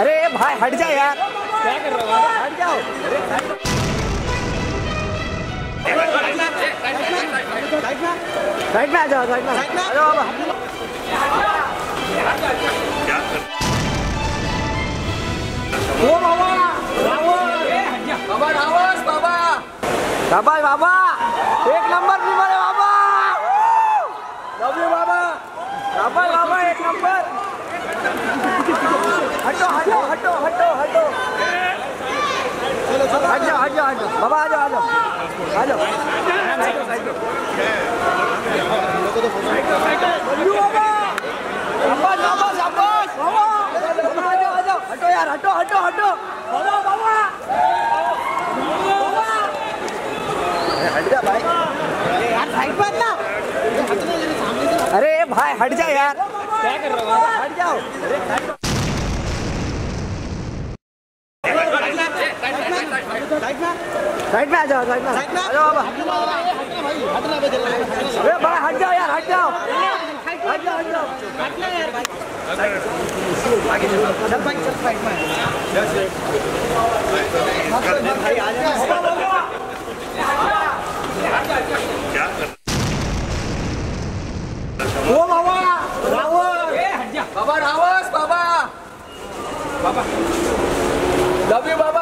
अरे भाई हट जा यार। क्या कर रहा हो? हट जाओ। साइड में आ जाओ साइड में आ जाओ। बाबा ओ बाबा बाबा बाबा। बाबा बाबा एक नंबर नंबर है बाबा लव यू बाबा बाबा बाबा एक नंबर। हटो हटो हटो हटो हटो। हट जाओ हट। बाबा, आ जाओ, आ हटो यार, हटो हटो बाबा बाबा। भाई। यार ना। भाई हट जा यार। क्या कर रहा हो हट जाओ। साइड में आ जाओ साइड में आ जाओ। बाबा। अरे भाई हट जाओ यार हट जाओ। हट जाओ हट जाओ। चल भाई चल साइड में भाई आ जाओ। Baba, awas, Baba. Baba. W, Baba.